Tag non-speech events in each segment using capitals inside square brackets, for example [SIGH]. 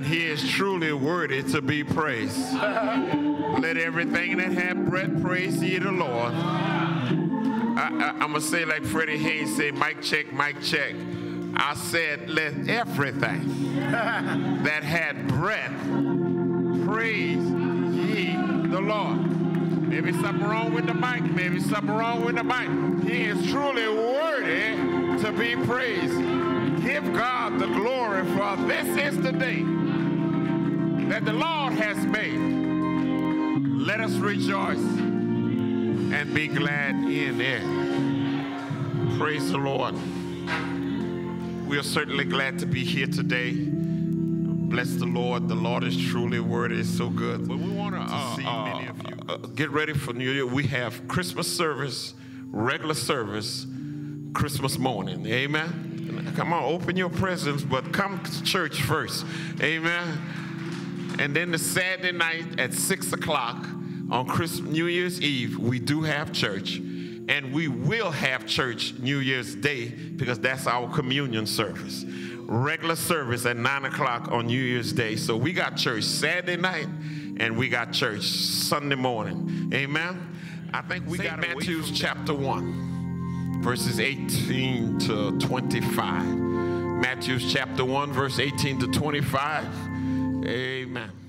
And he is truly worthy to be praised. Let everything that have breath praise ye the Lord. I, am going to say like Freddie Haynes said, mic check, mic check. I said, let everything [LAUGHS] that had breath praise ye the Lord. Maybe something wrong with the mic. Maybe something wrong with the mic. He is truly worthy to be praised. Give God the glory for this is the day that the Lord has made. Let us rejoice and be glad in it. Praise the Lord. We are certainly glad to be here today. Bless the Lord. The Lord is truly worthy. It's so good. But we want to uh, see uh, many of you. Uh, get ready for New Year. We have Christmas service, regular service, Christmas morning. Amen. Come on, open your presents, but come to church first. Amen. And then the Saturday night at 6 o'clock on Christmas, New Year's Eve, we do have church and we will have church New Year's Day because that's our communion service. Regular service at 9 o'clock on New Year's Day. So we got church Saturday night and we got church Sunday morning. Amen. I think we got Matthew's chapter 1, verses 18 to 25. Matthew's chapter 1, verse 18 to 25. Amen.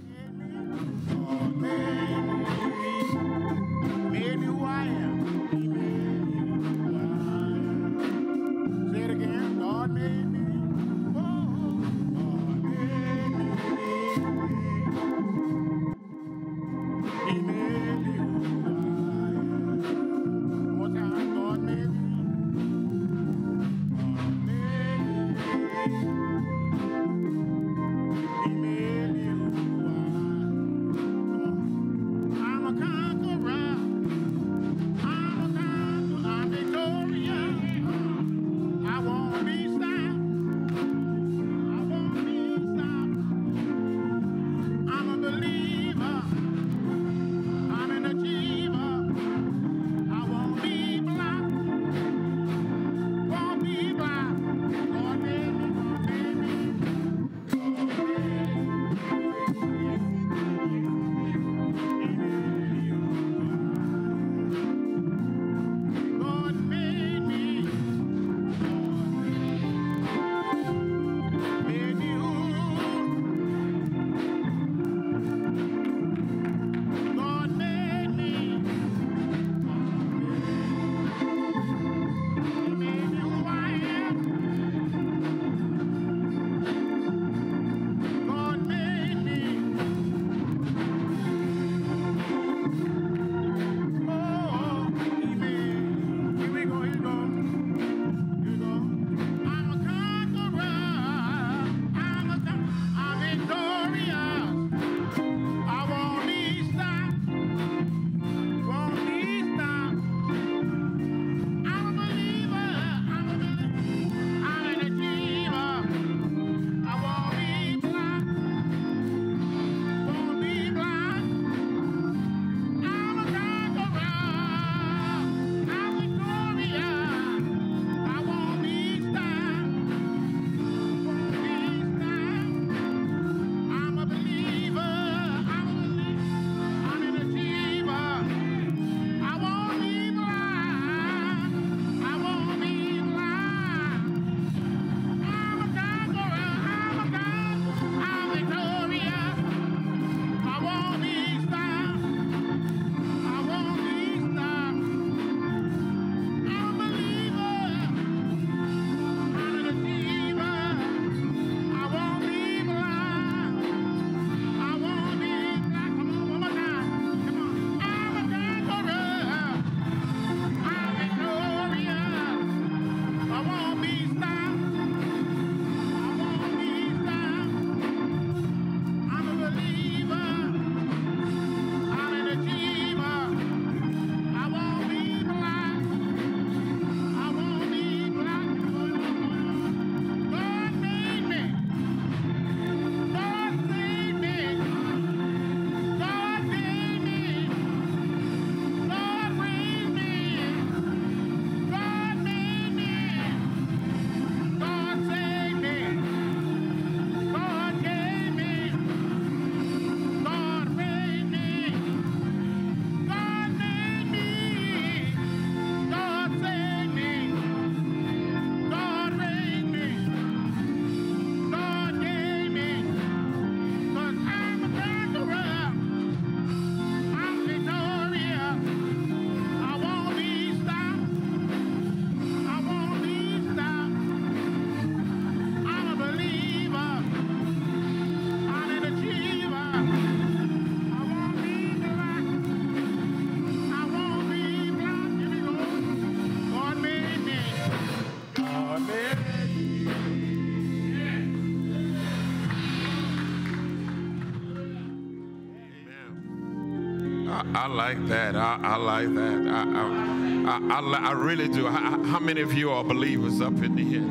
I, I like that. I, I like that. I, I, I, really do. How many of you are believers up in here?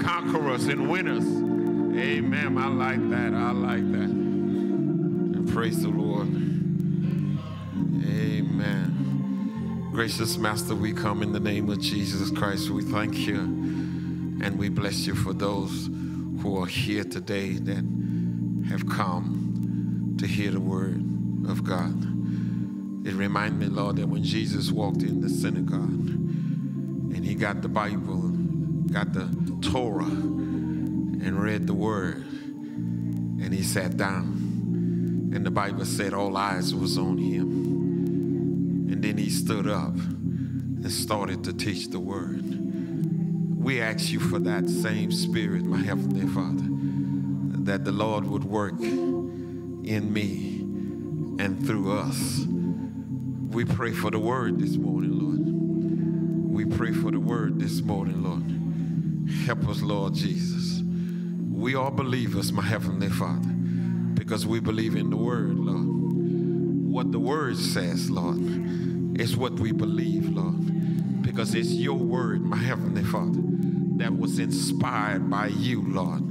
Conquerors and winners. Amen. I like that. I like that. And praise the Lord. Amen. Gracious Master, we come in the name of Jesus Christ. We thank you and we bless you for those who are here today that have come to hear the word of God. It reminds me, Lord, that when Jesus walked in the synagogue and he got the Bible, got the Torah, and read the word, and he sat down, and the Bible said all eyes was on him. And then he stood up and started to teach the word. We ask you for that same spirit, my Heavenly Father, that the Lord would work in me and through us. We pray for the word this morning, Lord. We pray for the word this morning, Lord. Help us, Lord Jesus. We are believers, my Heavenly Father, because we believe in the word, Lord. What the word says, Lord, is what we believe, Lord, because it's your word, my Heavenly Father, that was inspired by you, Lord,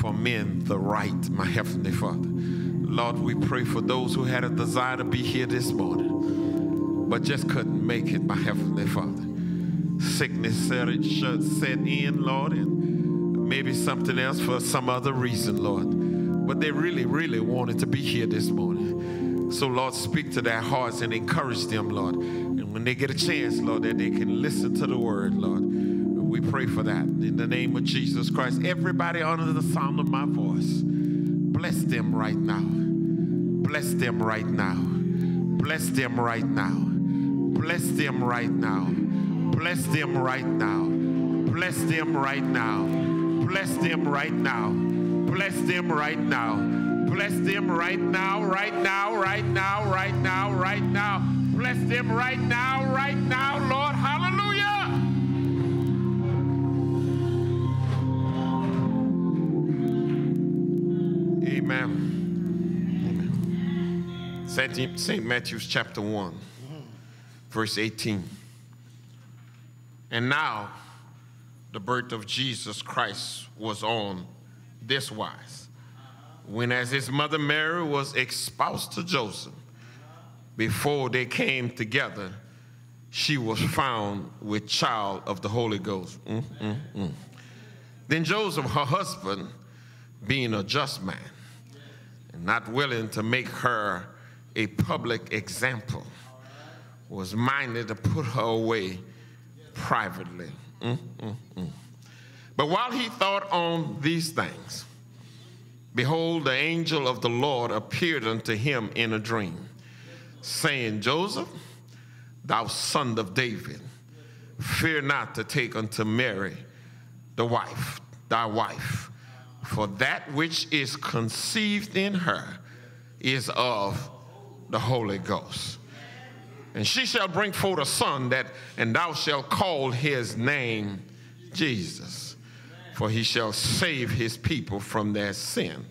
for men the right, my Heavenly Father. Lord, we pray for those who had a desire to be here this morning, but just couldn't make it, my Heavenly Father. Sickness set, set in, Lord, and maybe something else for some other reason, Lord. But they really, really wanted to be here this morning. So, Lord, speak to their hearts and encourage them, Lord. And when they get a chance, Lord, that they can listen to the word, Lord. We pray for that in the name of Jesus Christ. Everybody under the sound of my voice, bless them right now. Bless them right now. Bless them right now. Bless them right now. Bless them right now. Bless them right now. Bless them right now. Bless them right now. Bless them right now, right now, right now, right now, right now. Bless them right now, right now, Lord. St. Matthew's chapter 1, verse 18. And now the birth of Jesus Christ was on this wise. When as his mother Mary was espoused to Joseph, before they came together, she was found with child of the Holy Ghost. Mm, mm, mm. Then Joseph, her husband, being a just man, and not willing to make her a public example, was minded to put her away privately. Mm, mm, mm. But while he thought on these things, behold, the angel of the Lord appeared unto him in a dream, saying, Joseph, thou son of David, fear not to take unto Mary the wife, thy wife, for that which is conceived in her is of the Holy Ghost. And she shall bring forth a son that, and thou shalt call his name Jesus, for he shall save his people from their sin.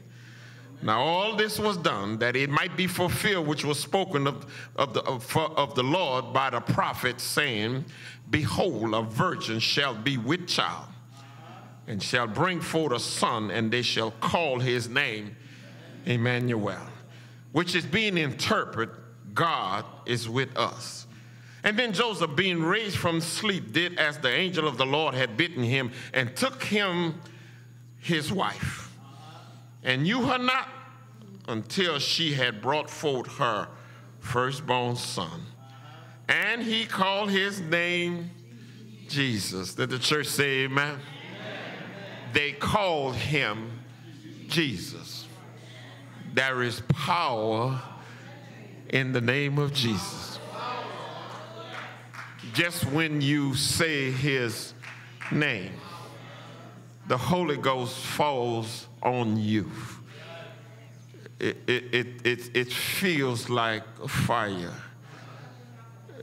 Now, all this was done that it might be fulfilled, which was spoken of, of, the, of, of the Lord by the prophet, saying, Behold, a virgin shall be with child, and shall bring forth a son, and they shall call his name Emmanuel which is being interpreted, God is with us. And then Joseph, being raised from sleep, did as the angel of the Lord had bidden him, and took him his wife, and knew her not until she had brought forth her firstborn son. And he called his name Jesus. Did the church say amen? amen? They called him Jesus. There is power in the name of Jesus. Just when you say his name, the Holy Ghost falls on you. It, it, it, it, feels like fire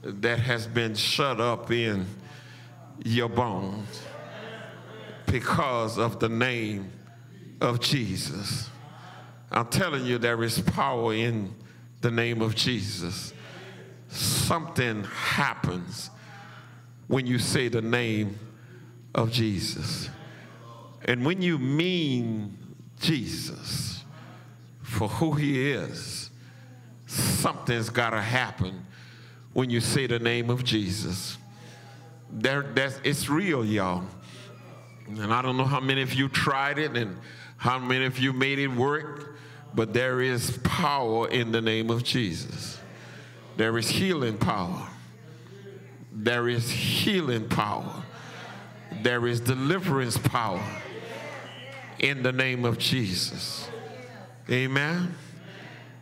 that has been shut up in your bones because of the name of Jesus. I'm telling you, there is power in the name of Jesus. Something happens when you say the name of Jesus. And when you mean Jesus for who he is, something's got to happen when you say the name of Jesus. There, that's, it's real, y'all. And I don't know how many of you tried it and how many of you made it work, but there is power in the name of Jesus. There is healing power. There is healing power. There is deliverance power in the name of Jesus. Amen.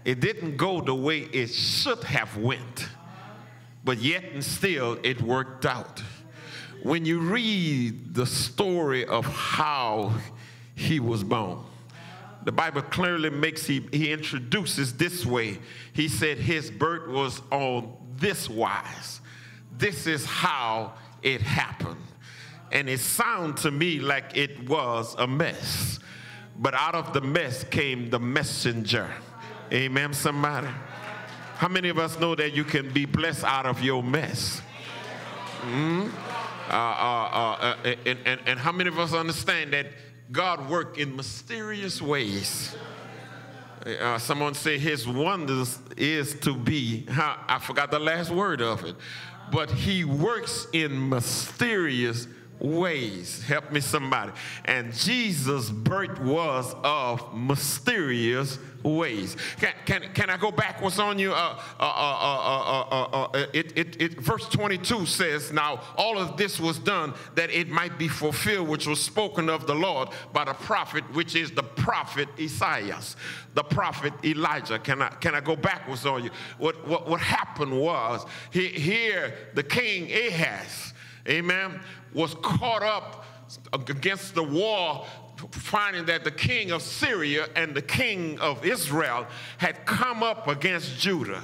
It didn't go the way it should have went, but yet and still it worked out. When you read the story of how he was born, the Bible clearly makes he, he introduces this way. He said his birth was on this wise. This is how it happened. And it sounded to me like it was a mess. But out of the mess came the messenger. Amen, somebody? How many of us know that you can be blessed out of your mess? Mm-hmm. Uh, uh, uh, and, and, and how many of us understand that God worked in mysterious ways? Uh, someone said his wonders is to be, I forgot the last word of it, but he works in mysterious ways. Help me, somebody. And Jesus' birth was of mysterious ways. Can, can, can I go backwards on you? Uh, uh, uh, uh uh. it, it, it, verse 22 says, Now all of this was done that it might be fulfilled, which was spoken of the Lord by the prophet, which is the prophet Isaiah, the prophet Elijah. Can I, can I go backwards on you? What, what, what happened was, he, here the king Ahaz, amen, was caught up against the war finding that the king of Syria and the king of Israel had come up against Judah.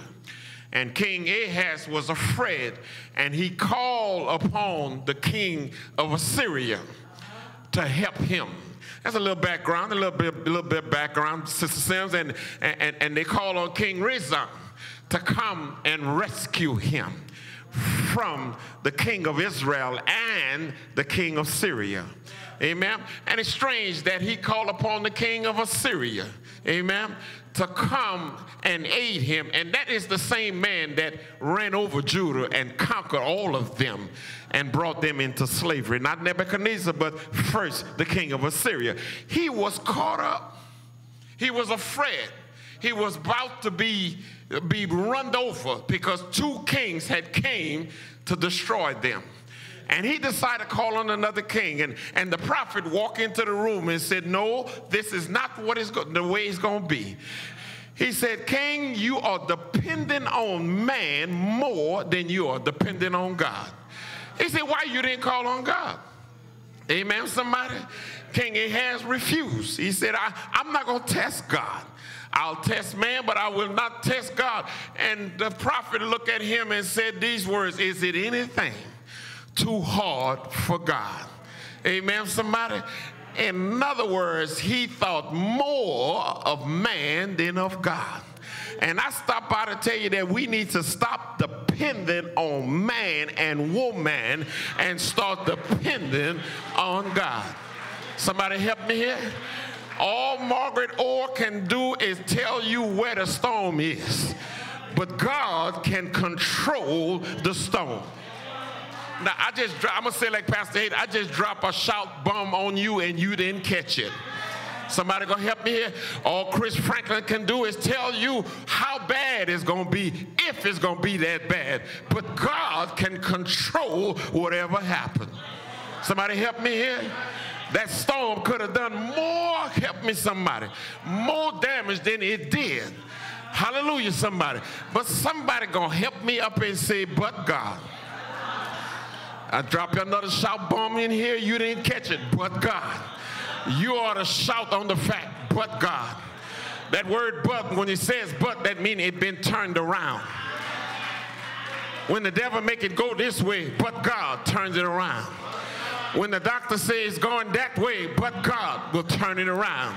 And King Ahaz was afraid, and he called upon the king of Assyria to help him. That's a little background, a little bit, a little bit background, Sister Sims, and, and, and they called on King Rezin to come and rescue him from the king of Israel and the king of Syria. Amen. And it's strange that he called upon the king of Assyria. Amen. To come and aid him. And that is the same man that ran over Judah and conquered all of them and brought them into slavery. Not Nebuchadnezzar, but first the king of Assyria. He was caught up. He was afraid. He was about to be, be run over because two kings had came to destroy them. And he decided to call on another king. And, and the prophet walked into the room and said, No, this is not what is the way it's going to be. He said, King, you are dependent on man more than you are dependent on God. He said, Why you didn't call on God? Amen, somebody? King Ahaz refused. He said, I, I'm not going to test God. I'll test man, but I will not test God. And the prophet looked at him and said these words Is it anything too hard for God. Amen, somebody? In other words, he thought more of man than of God. And I stop by to tell you that we need to stop depending on man and woman and start depending on God. Somebody help me here? All Margaret Orr can do is tell you where the storm is, but God can control the storm. Now, I just, I'm going to say like Pastor Hayden, I just drop a shout bomb on you and you didn't catch it. Somebody gonna help me here? All Chris Franklin can do is tell you how bad it's gonna be, if it's gonna be that bad. But God can control whatever happens. Somebody help me here? That storm could have done more, help me somebody, more damage than it did. Hallelujah, somebody. But somebody gonna help me up and say, but God. I drop another shout bomb in here, you didn't catch it, but God. You ought to shout on the fact, but God. That word but, when it says but, that means it been turned around. When the devil make it go this way, but God turns it around. When the doctor says going that way, but God will turn it around.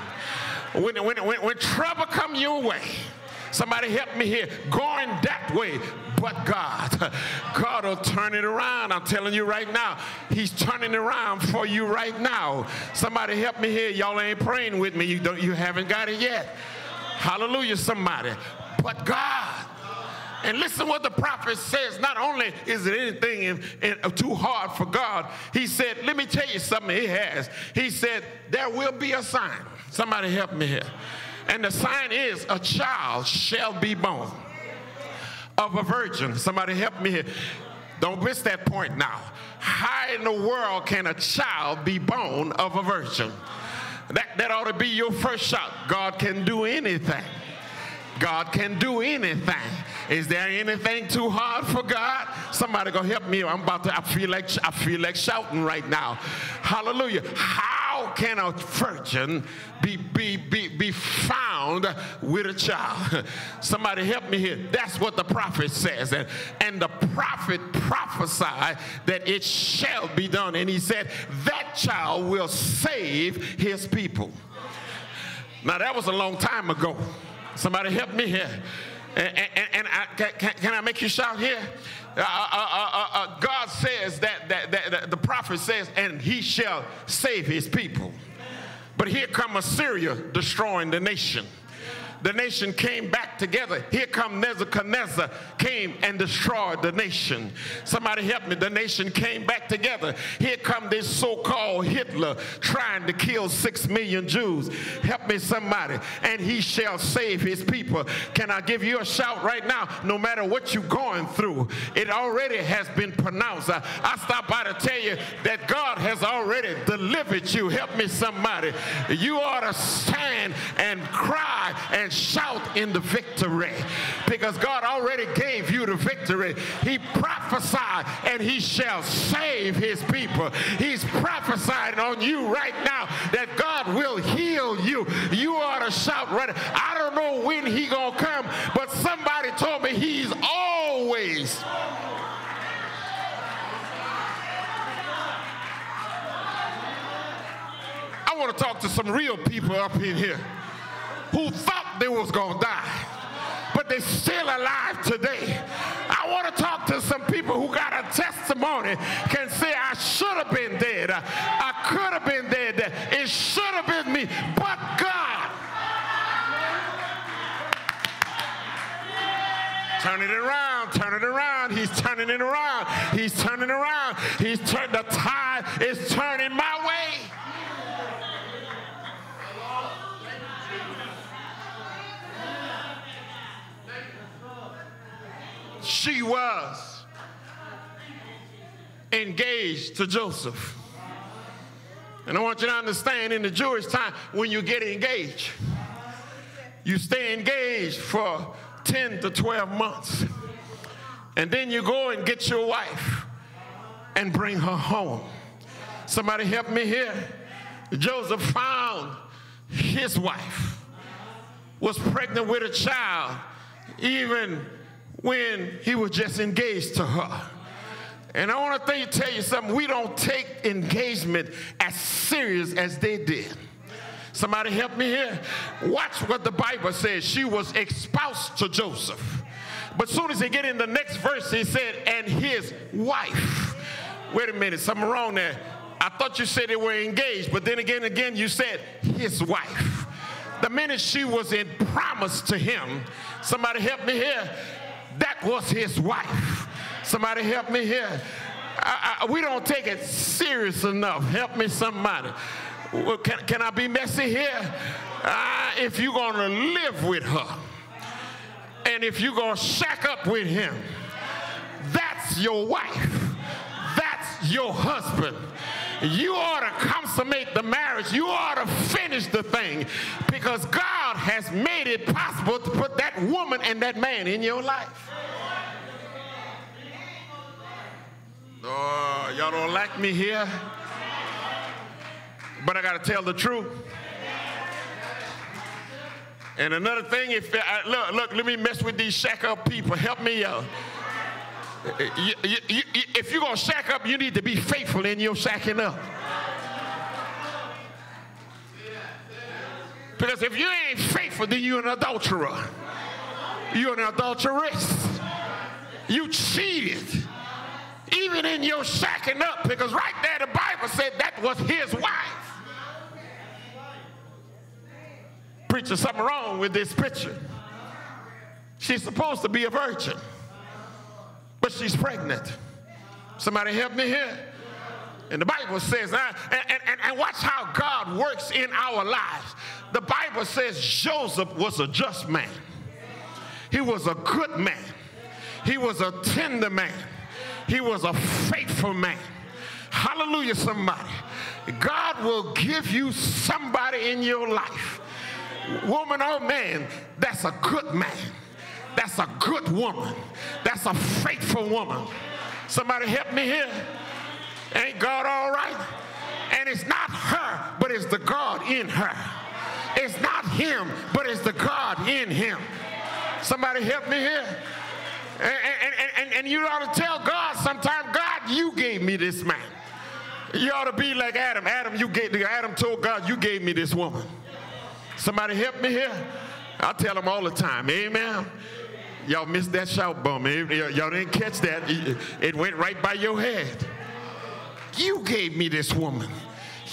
When, when, when, when trouble come your way, Somebody help me here. Going that way, but God. [LAUGHS] God will turn it around. I'm telling you right now. He's turning around for you right now. Somebody help me here. Y'all ain't praying with me. You don't you haven't got it yet. Hallelujah, somebody. But God. And listen what the prophet says. Not only is it anything in, in, uh, too hard for God, he said, let me tell you something he has. He said, there will be a sign. Somebody help me here. And the sign is a child shall be born of a virgin. Somebody help me here. Don't miss that point now. How in the world can a child be born of a virgin? That, that ought to be your first shot. God can do anything. God can do anything. Is there anything too hard for God? Somebody go help me. I'm about to, I feel like I feel like shouting right now. Hallelujah. How can a virgin be, be, be, be found with a child? [LAUGHS] Somebody help me here. That's what the prophet says. And, and the prophet prophesied that it shall be done. And he said, that child will save his people. Now that was a long time ago. Somebody help me here. And, and, and I, can, can, I make you shout here? Uh, uh, uh, uh, God says that, that, that, that, the prophet says, and he shall save his people. But here come Assyria destroying the nation the nation came back together. Here come Nebuchadnezzar came and destroyed the nation. Somebody help me. The nation came back together. Here come this so-called Hitler trying to kill six million Jews. Help me somebody. And he shall save his people. Can I give you a shout right now? No matter what you're going through, it already has been pronounced. I, I stop by to tell you that God has already delivered you. Help me somebody. You ought to stand and cry and shout in the victory because God already gave you the victory. He prophesied and he shall save his people. He's prophesying on you right now that God will heal you. You ought to shout right. I don't know when he gonna come, but somebody told me he's always I want to talk to some real people up in here who thought they was going to die, but they're still alive today. I want to talk to some people who got a testimony, can say, I should have been dead. I could have been dead. It should have been me, but God. Turn it around, turn it around. He's turning it around. He's turning around. He's turned the tide is she was engaged to Joseph. And I want you to understand in the Jewish time, when you get engaged, you stay engaged for 10 to 12 months. And then you go and get your wife and bring her home. Somebody help me here. Joseph found his wife was pregnant with a child even when he was just engaged to her. And I want to tell you something. We don't take engagement as serious as they did. Somebody help me here. Watch what the Bible says. She was espoused to Joseph. But soon as he get in the next verse, he said, and his wife. Wait a minute, something wrong there. I thought you said they were engaged, but then again, again, you said his wife. The minute she was in promise to him, somebody help me here that was his wife. Somebody help me here. I, I, we don't take it serious enough. Help me, somebody. Can, can I be messy here? Uh, if you're going to live with her and if you're going to shack up with him, that's your wife. That's your husband. You ought to consummate the marriage. You ought to finish the thing because God has made it possible to put that woman and that man in your life. Oh, y'all don't like me here, but I got to tell the truth. And another thing, if I, look, look, let me mess with these shack up people. Help me out. You, you, you, if you're going to sack up, you need to be faithful in your shacking up. Because if you ain't faithful, then you're an adulterer. You're an adulteress. You cheated. Even in your shacking up, because right there the Bible said that was his wife. Preacher, something wrong with this picture. She's supposed to be a virgin, but she's pregnant. Somebody help me here. And the Bible says, uh, and, and, and watch how God works in our lives. The Bible says Joseph was a just man. He was a good man. He was a tender man. He was a faithful man. Hallelujah, somebody. God will give you somebody in your life, woman or man, that's a good man. That's a good woman. That's a faithful woman. Somebody help me here. Ain't God all right? And it's not her, but it's the God in her. It's not him, but it's the God in him. Somebody help me here. And, and, and, and you ought to tell God sometime, God, you gave me this man. You ought to be like Adam. Adam, you gave Adam told God, you gave me this woman. Somebody help me here. I tell them all the time, amen. Y'all missed that shout bump. Y'all didn't catch that. It went right by your head. You gave me this woman.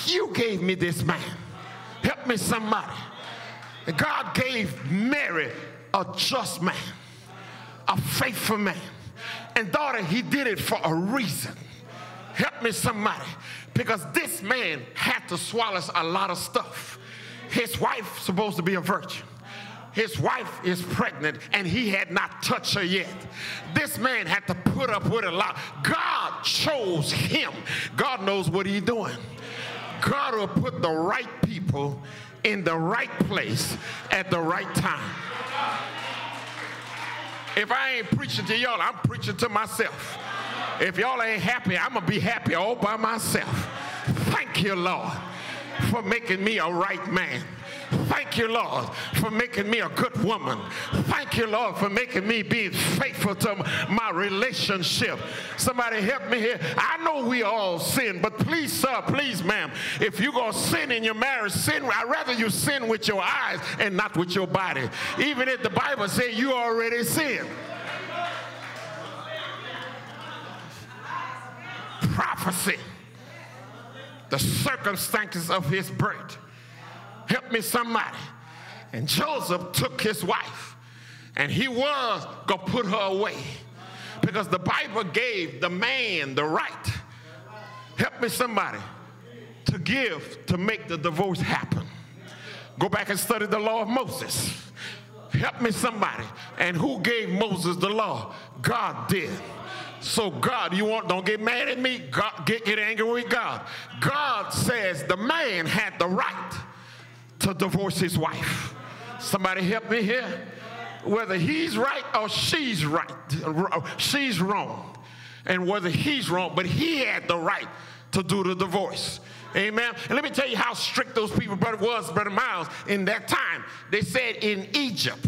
You gave me this man. Help me, somebody. God gave Mary a just man, a faithful man. And daughter, he did it for a reason. Help me, somebody. Because this man had to swallow a lot of stuff. His wife supposed to be a virgin. His wife is pregnant and he had not touched her yet. This man had to put up with a lot. God chose him. God knows what he's doing. God will put the right people in the right place at the right time. If I ain't preaching to y'all, I'm preaching to myself. If y'all ain't happy, I'm going to be happy all by myself. Thank you, Lord, for making me a right man. Thank you, Lord, for making me a good woman. Thank you, Lord, for making me be faithful to my relationship. Somebody help me here. I know we all sin, but please, sir, please, ma'am, if you're going to sin in your marriage, sin, I'd rather you sin with your eyes and not with your body. Even if the Bible says you already sinned. Prophecy, the circumstances of his birth Help me, somebody. And Joseph took his wife, and he was going to put her away because the Bible gave the man the right. Help me, somebody, to give to make the divorce happen. Go back and study the law of Moses. Help me, somebody. And who gave Moses the law? God did. So God, you want don't get mad at me. God, get, get angry with God. God says the man had the right to divorce his wife. Somebody help me here. Whether he's right or she's right, she's wrong. And whether he's wrong, but he had the right to do the divorce. Amen. And let me tell you how strict those people brother was, Brother Miles, in that time. They said in Egypt,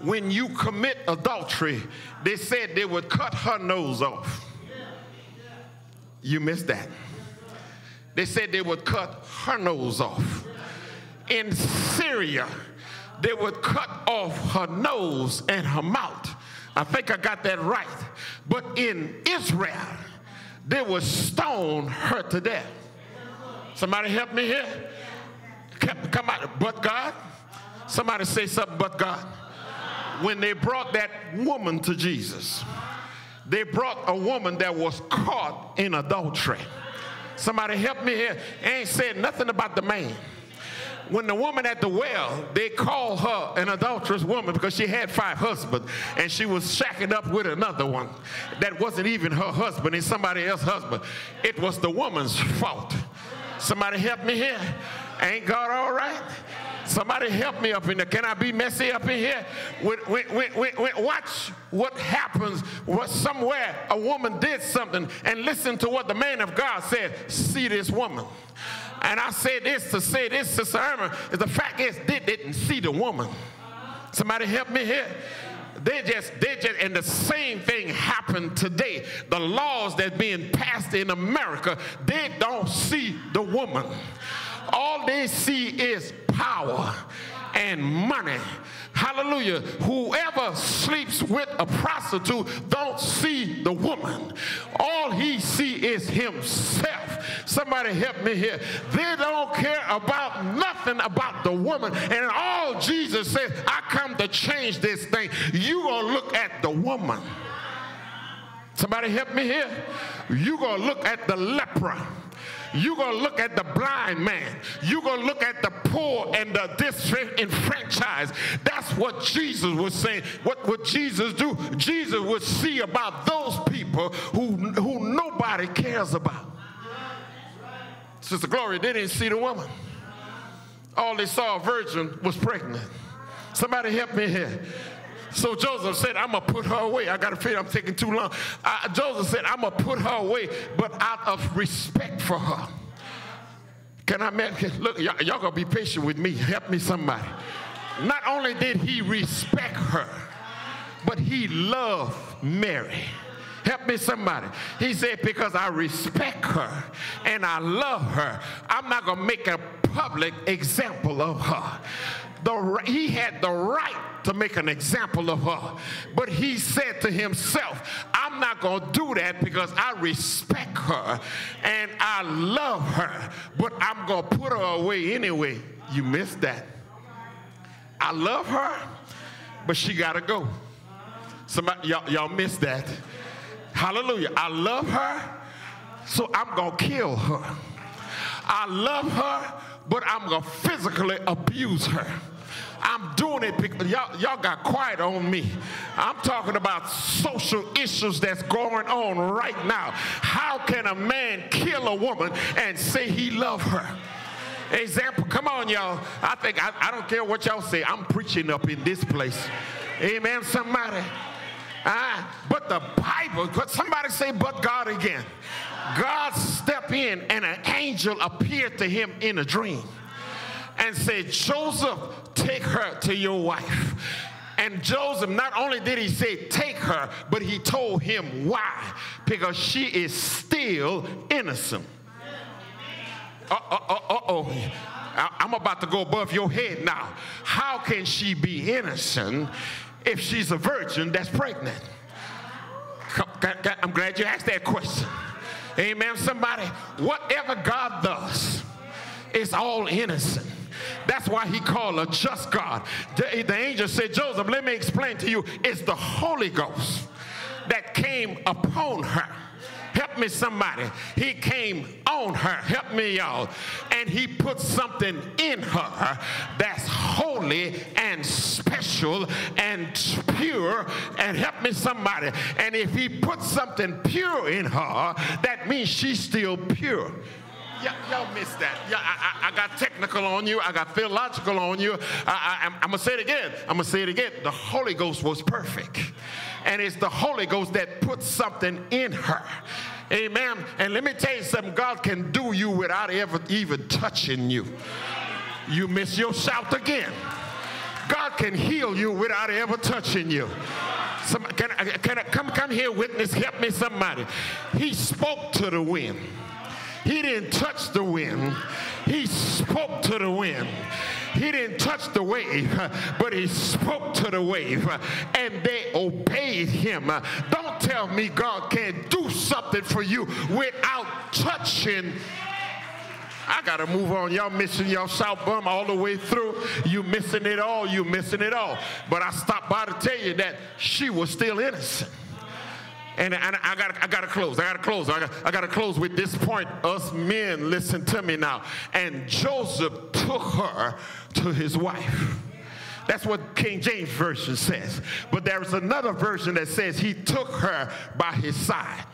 when you commit adultery, they said they would cut her nose off. You missed that. They said they would cut her nose off in Syria, they would cut off her nose and her mouth. I think I got that right. But in Israel, they would stone her to death. Somebody help me here? Come out, but God. Somebody say something, but God. When they brought that woman to Jesus, they brought a woman that was caught in adultery. Somebody help me here. Ain't said nothing about the man when the woman at the well, they called her an adulterous woman because she had five husbands and she was shacking up with another one that wasn't even her husband, it's somebody else's husband. It was the woman's fault. Somebody help me here. Ain't God all right? Somebody help me up in there. Can I be messy up in here? When, when, when, watch what happens what somewhere a woman did something and listen to what the man of God said. See this woman. And I say this to say this, Sister Irma, is the fact is they didn't see the woman. Somebody help me here. They just, they just, and the same thing happened today. The laws that being passed in America, they don't see the woman. All they see is power and money. Hallelujah. Whoever sleeps with a prostitute don't see the woman. All he see is himself. Somebody help me here. They don't care about nothing about the woman. And all Jesus says, I come to change this thing. You gonna look at the woman. Somebody help me here. You gonna look at the leper you're going to look at the blind man. You're going to look at the poor and the disenfranchised. That's what Jesus was saying. What would Jesus do? Jesus would see about those people who, who nobody cares about. Sister Glory, they didn't see the woman. All they saw a virgin was pregnant. Somebody help me here. So Joseph said, I'm going to put her away. I got to feel I'm taking too long. Uh, Joseph said, I'm going to put her away, but out of respect for her. Can I make look, y'all, y'all gonna be patient with me. Help me somebody. Not only did he respect her, but he loved Mary. Help me somebody. He said, because I respect her and I love her, I'm not gonna make a public example of her. The, he had the right to make an example of her. But he said to himself, I'm not going to do that because I respect her and I love her, but I'm going to put her away anyway. You missed that. I love her, but she got to go. Somebody, y'all, y'all missed that. Hallelujah. I love her, so I'm going to kill her. I love her, but I'm going to physically abuse her. I'm doing it because y'all, y'all got quiet on me. I'm talking about social issues that's going on right now. How can a man kill a woman and say he love her? Example, come on, y'all. I think I, I don't care what y'all say. I'm preaching up in this place. Amen, somebody. Uh, but the Bible, but somebody say, but God again. God stepped in and an angel appeared to him in a dream and said, Joseph, take her to your wife. And Joseph, not only did he say, take her, but he told him why. Because she is still innocent. Uh, uh, uh, oh. I'm about to go above your head now. How can she be innocent if she's a virgin that's pregnant? I'm glad you asked that question. Amen. Somebody, whatever God does, is all innocent. That's why he called a just God. The, the angel said, Joseph, let me explain to you. It's the Holy Ghost that came upon her. Help me, somebody. He came on her. Help me, y'all. And he put something in her that's holy and special and pure. And help me, somebody. And if he put something pure in her, that means she's still pure y'all missed that. Yeah, I, I, I, got technical on you. I got theological on you. I, going to say it again. I'm to say it again. The Holy Ghost was perfect. And it's the Holy Ghost that put something in her. Amen. And let me tell you something God can do you without ever even touching you. You miss your shout again. God can heal you without ever touching you. Some, can, can I come, come here, witness, help me somebody. He spoke to the wind. He didn't touch the wind. He spoke to the wind. He didn't touch the wave, but he spoke to the wave and they obeyed him. Don't tell me God can't do something for you without touching I gotta move on. Y'all missing y'all South Bum all the way through. You missing it all. You missing it all. But I stopped by to tell you that she was still innocent. And, and I got I to close. I got to close. I got I to close with this point. Us men, listen to me now. And Joseph took her to his wife. That's what King James Version says. But there's another version that says he took her by his side.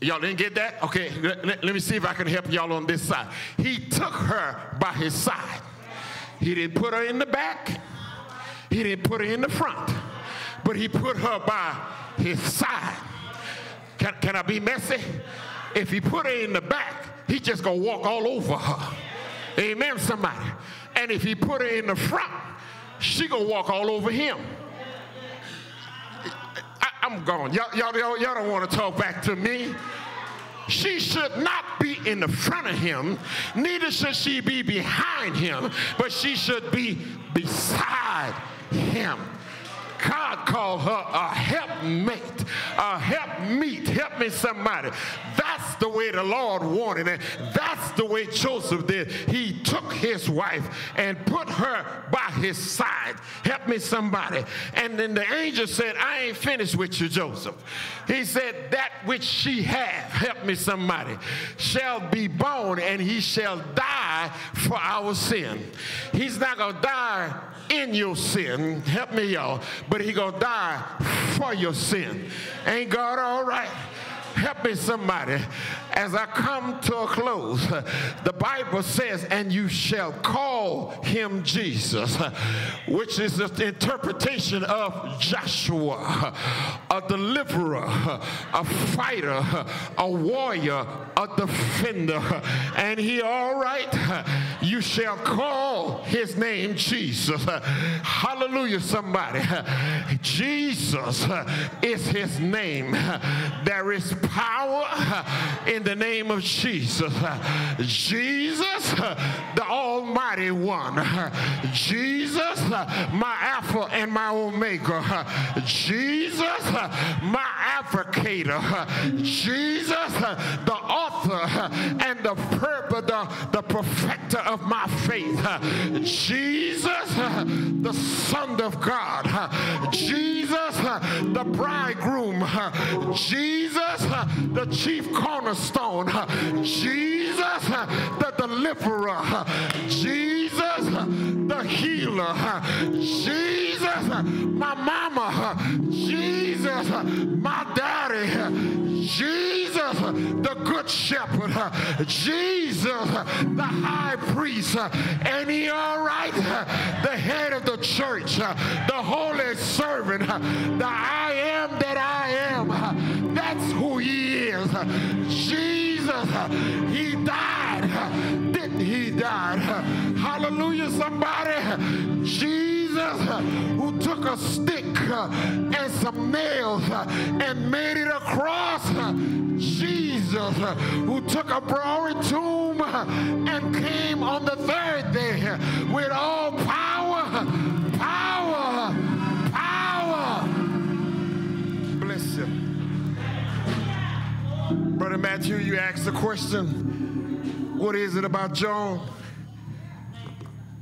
y'all didn't get that? Okay, let, let me see if I can help y'all on this side. He took her by his side. He didn't put her in the back. He didn't put her in the front. But he put her by his side. Can, can I be messy? If he put her in the back, he just gonna walk all over her. Amen, somebody. And if he put her in the front, she gonna walk all over him. I, am gone. Y'all, y'all, y'all, y'all don't want to talk back to me. She should not be be in the front of him, neither should she be behind him, but she should be beside him. God called her a helpmate, a helpmeet. Help me, somebody. That's the way the Lord wanted it. That's the way Joseph did. He took his wife and put her by his side. Help me, somebody. And then the angel said, I ain't finished with you, Joseph. He said, That which she hath, help me, somebody, shall be born, and he shall die for our sin. He's not going to die in your sin. Help me, y'all. But he gonna die for your sin. Ain't God all right? Help me, somebody as I come to a close, the Bible says, and you shall call him Jesus, which is the interpretation of Joshua, a deliverer, a fighter, a warrior, a defender. And he, all right, you shall call his name Jesus. Hallelujah, somebody. Jesus is his name. There is power in the name of Jesus. Jesus, the Almighty One. [LAUGHS] Jesus, my Alpha and my Omega. Jesus, my advocator. Jesus, the author and the the, the perfecter of my faith. Jesus, the Son of God. Jesus, the bridegroom. Jesus, the chief cornerstone. Jesus, the deliverer. Jesus, the healer. Jesus, my mama. Jesus, my daddy. Jesus, the good shepherd. Jesus, the high priest. And he all right? The head of the church, the holy servant, the I am that I am. That's who he is. Jesus, he died. Didn't he die? Hallelujah, somebody. Jesus, who took a stick and some nails and made it a cross. Jesus, who took a broad tomb and came on the third day with all power, power, power. Bless you. Brother Matthew, you asked the question, what is it about John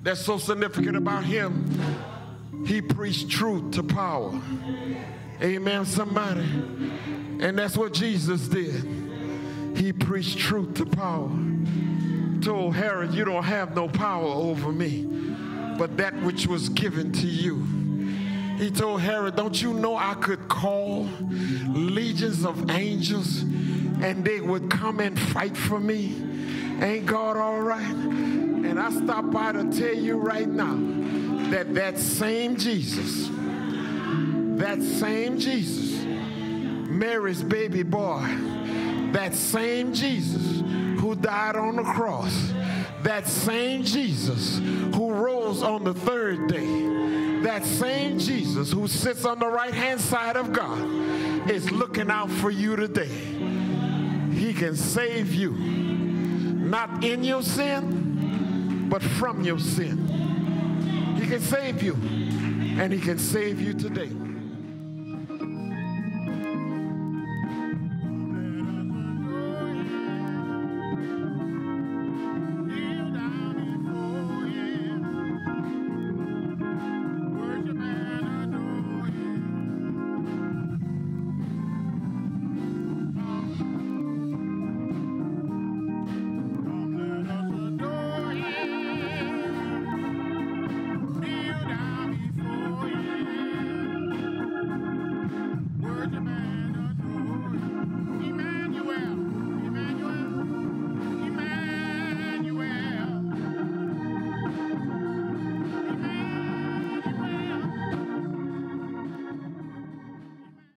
that's so significant about him? He preached truth to power. Amen, somebody. And that's what Jesus did. He preached truth to power. Told Herod, you don't have no power over me, but that which was given to you. He told Herod, don't you know I could call legions of angels and they would come and fight for me. Ain't God all right? And I stop by to tell you right now that that same Jesus, that same Jesus, Mary's baby boy, that same Jesus who died on the cross, that same Jesus who rose on the third day, that same Jesus who sits on the right hand side of God is looking out for you today. He can save you, not in your sin, but from your sin. He can save you, and He can save you today.